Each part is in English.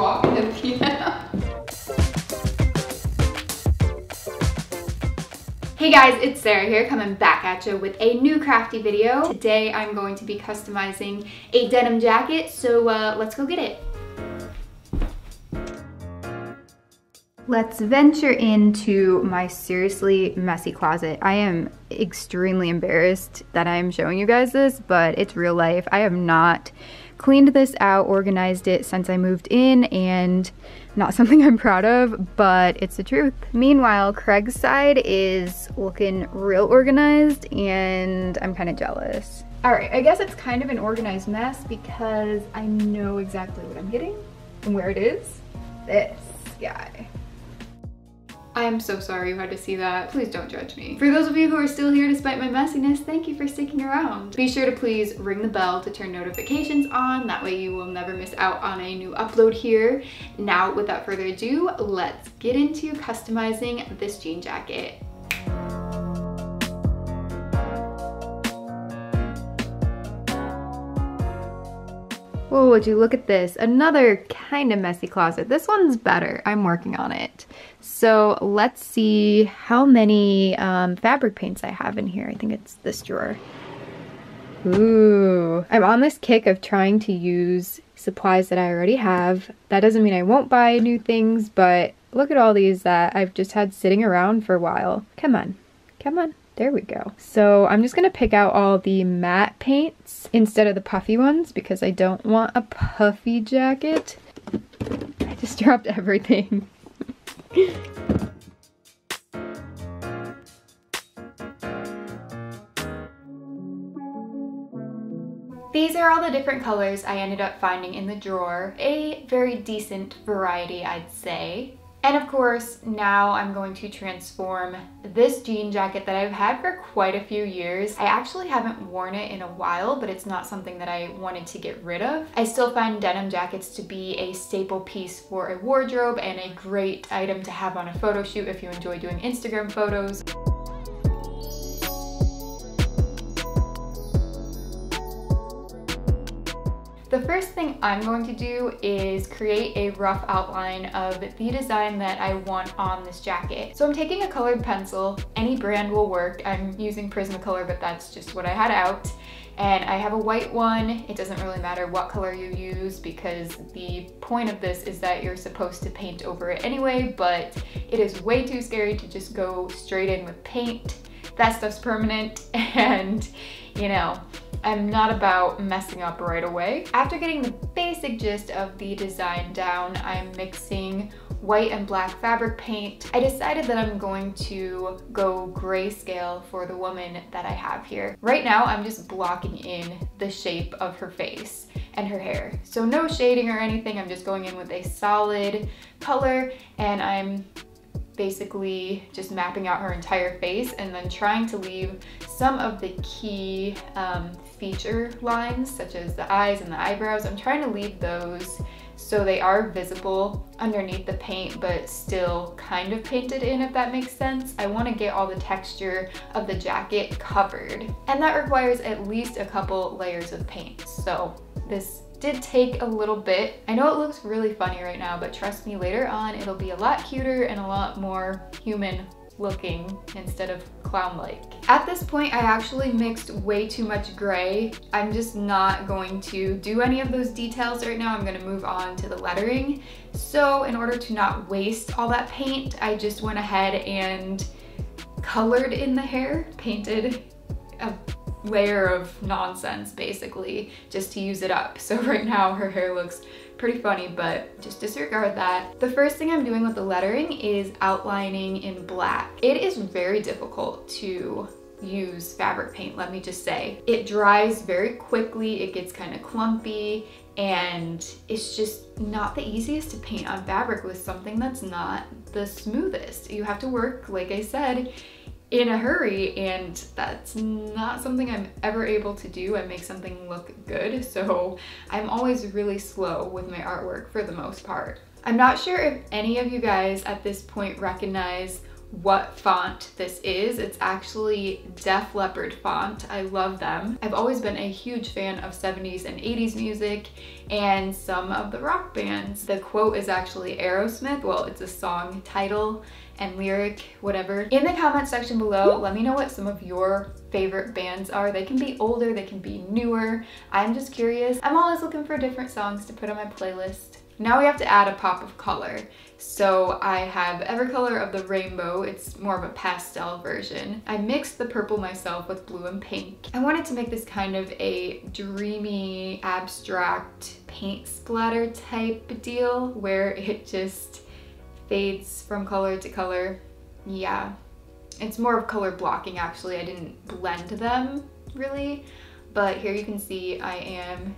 to the piano. Hey guys, it's Sarah here coming back at you with a new crafty video. Today I'm going to be customizing a denim jacket, so uh, let's go get it. Let's venture into my seriously messy closet. I am extremely embarrassed that I'm showing you guys this, but it's real life. I have not cleaned this out, organized it since I moved in, and not something I'm proud of, but it's the truth. Meanwhile, Craig's side is looking real organized, and I'm kind of jealous. All right, I guess it's kind of an organized mess because I know exactly what I'm getting and where it is. This guy. I am so sorry you had to see that. Please don't judge me. For those of you who are still here despite my messiness, thank you for sticking around. Be sure to please ring the bell to turn notifications on. That way you will never miss out on a new upload here. Now, without further ado, let's get into customizing this jean jacket. Whoa, would you look at this? Another kind of messy closet. This one's better. I'm working on it. So let's see how many um, fabric paints I have in here. I think it's this drawer. Ooh, I'm on this kick of trying to use supplies that I already have. That doesn't mean I won't buy new things, but look at all these that I've just had sitting around for a while. Come on, come on. There we go. So I'm just gonna pick out all the matte paints instead of the puffy ones because I don't want a puffy jacket. I just dropped everything. These are all the different colors I ended up finding in the drawer. A very decent variety, I'd say. And of course, now I'm going to transform this jean jacket that I've had for quite a few years. I actually haven't worn it in a while, but it's not something that I wanted to get rid of. I still find denim jackets to be a staple piece for a wardrobe and a great item to have on a photo shoot if you enjoy doing Instagram photos. The first thing I'm going to do is create a rough outline of the design that I want on this jacket. So I'm taking a colored pencil, any brand will work. I'm using Prismacolor, but that's just what I had out. And I have a white one. It doesn't really matter what color you use because the point of this is that you're supposed to paint over it anyway, but it is way too scary to just go straight in with paint. That stuff's permanent and you know, I'm not about messing up right away. After getting the basic gist of the design down, I'm mixing white and black fabric paint. I decided that I'm going to go grayscale for the woman that I have here. Right now, I'm just blocking in the shape of her face and her hair. So no shading or anything, I'm just going in with a solid color and I'm basically just mapping out her entire face and then trying to leave some of the key um, feature lines such as the eyes and the eyebrows. I'm trying to leave those so they are visible underneath the paint but still kind of painted in if that makes sense. I want to get all the texture of the jacket covered and that requires at least a couple layers of paint. So this did take a little bit. I know it looks really funny right now, but trust me, later on it'll be a lot cuter and a lot more human looking instead of clown-like. At this point, I actually mixed way too much gray. I'm just not going to do any of those details right now. I'm gonna move on to the lettering. So in order to not waste all that paint, I just went ahead and colored in the hair, painted a layer of nonsense basically just to use it up. So right now her hair looks pretty funny, but just disregard that. The first thing I'm doing with the lettering is outlining in black. It is very difficult to use fabric paint, let me just say. It dries very quickly, it gets kind of clumpy, and it's just not the easiest to paint on fabric with something that's not the smoothest. You have to work, like I said, in a hurry and that's not something I'm ever able to do and make something look good so I'm always really slow with my artwork for the most part. I'm not sure if any of you guys at this point recognize what font this is. It's actually Def Leppard font. I love them. I've always been a huge fan of 70s and 80s music and some of the rock bands. The quote is actually Aerosmith. Well, it's a song title and lyric, whatever. In the comment section below, let me know what some of your favorite bands are. They can be older, they can be newer. I'm just curious. I'm always looking for different songs to put on my playlist. Now we have to add a pop of color. So I have every color of the Rainbow. It's more of a pastel version. I mixed the purple myself with blue and pink. I wanted to make this kind of a dreamy, abstract paint splatter type deal where it just fades from color to color. Yeah, it's more of color blocking actually. I didn't blend them really, but here you can see I am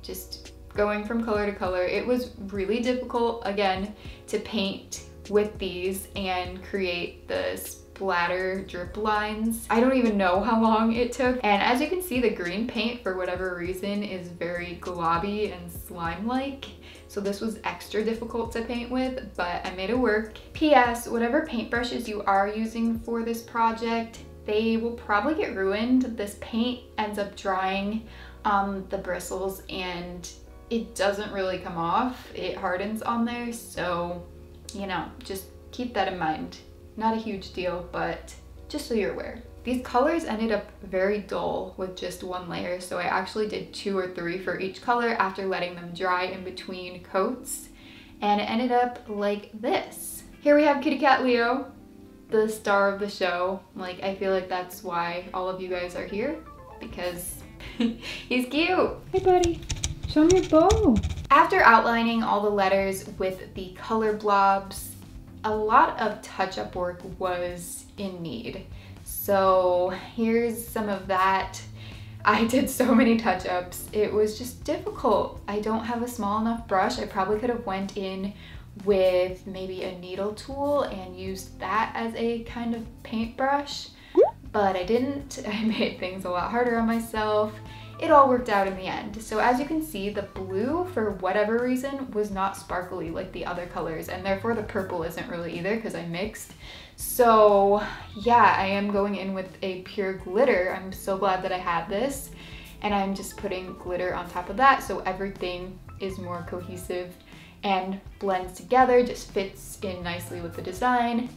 just going from color to color. It was really difficult, again, to paint with these and create the splatter drip lines. I don't even know how long it took. And as you can see, the green paint, for whatever reason, is very globby and slime-like. So this was extra difficult to paint with, but I made it work. P.S. Whatever paintbrushes you are using for this project, they will probably get ruined. This paint ends up drying on the bristles and it doesn't really come off. It hardens on there, so, you know, just keep that in mind. Not a huge deal, but just so you're aware. These colors ended up very dull with just one layer, so I actually did two or three for each color after letting them dry in between coats, and it ended up like this. Here we have Kitty Cat Leo, the star of the show. Like, I feel like that's why all of you guys are here, because he's cute. Hey, buddy. Show me your bow. After outlining all the letters with the color blobs, a lot of touch-up work was in need. So here's some of that. I did so many touch-ups. It was just difficult. I don't have a small enough brush. I probably could have went in with maybe a needle tool and used that as a kind of paintbrush, but I didn't. I made things a lot harder on myself it all worked out in the end. So as you can see, the blue, for whatever reason, was not sparkly like the other colors, and therefore the purple isn't really either because I mixed. So yeah, I am going in with a pure glitter. I'm so glad that I had this. And I'm just putting glitter on top of that so everything is more cohesive and blends together, just fits in nicely with the design.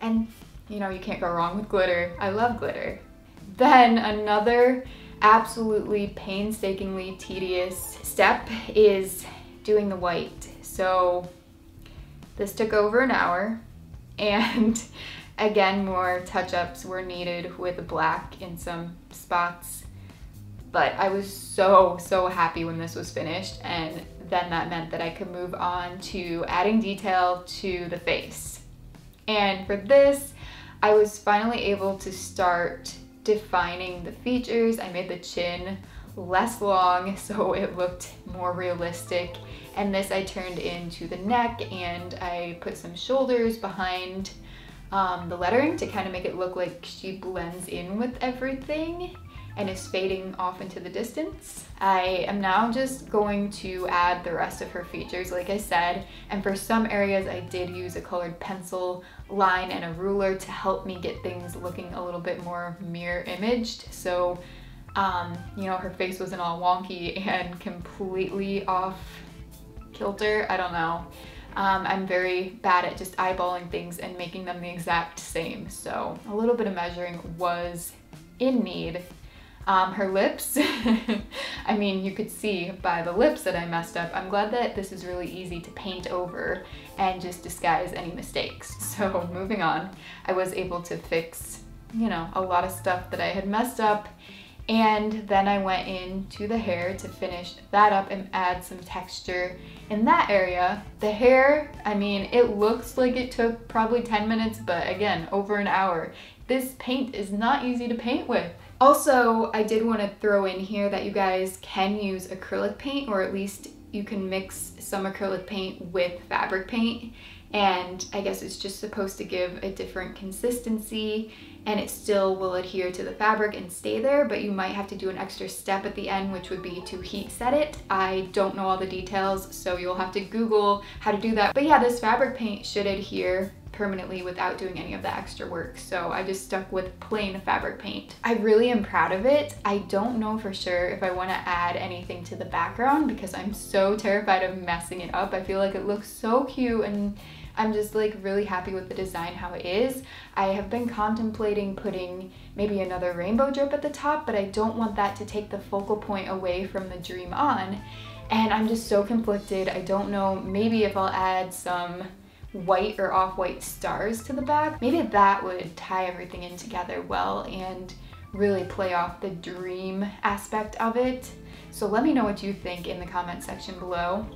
And you know, you can't go wrong with glitter. I love glitter. Then another absolutely painstakingly tedious step is doing the white. So this took over an hour and again more touch-ups were needed with black in some spots but I was so so happy when this was finished and then that meant that I could move on to adding detail to the face and for this I was finally able to start defining the features. I made the chin less long so it looked more realistic. And this I turned into the neck and I put some shoulders behind um, the lettering to kind of make it look like she blends in with everything and is fading off into the distance. I am now just going to add the rest of her features like I said and for some areas I did use a colored pencil line and a ruler to help me get things looking a little bit more mirror imaged. So um, you know her face wasn't all wonky and completely off kilter I don't know. Um, I'm very bad at just eyeballing things and making them the exact same. So a little bit of measuring was in need um, her lips, I mean, you could see by the lips that I messed up. I'm glad that this is really easy to paint over and just disguise any mistakes. So moving on, I was able to fix, you know, a lot of stuff that I had messed up. And then I went into the hair to finish that up and add some texture in that area. The hair, I mean, it looks like it took probably 10 minutes, but again, over an hour. This paint is not easy to paint with. Also, I did want to throw in here that you guys can use acrylic paint or at least you can mix some acrylic paint with fabric paint and I guess it's just supposed to give a different consistency and it still will adhere to the fabric and stay there but you might have to do an extra step at the end which would be to heat set it. I don't know all the details so you'll have to google how to do that but yeah this fabric paint should adhere permanently without doing any of the extra work. So I just stuck with plain fabric paint. I really am proud of it. I don't know for sure if I want to add anything to the background because I'm so terrified of messing it up. I feel like it looks so cute and I'm just like really happy with the design how it is. I have been contemplating putting maybe another rainbow drip at the top, but I don't want that to take the focal point away from the Dream On. And I'm just so conflicted. I don't know, maybe if I'll add some white or off-white stars to the back, maybe that would tie everything in together well and really play off the dream aspect of it. So let me know what you think in the comment section below.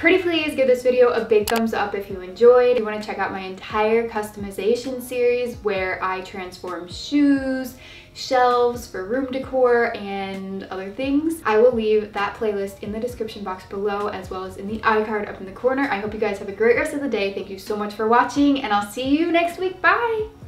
Pretty please give this video a big thumbs up if you enjoyed. If you want to check out my entire customization series where I transform shoes, shelves for room decor and other things. I will leave that playlist in the description box below as well as in the iCard up in the corner. I hope you guys have a great rest of the day. Thank you so much for watching and I'll see you next week. Bye!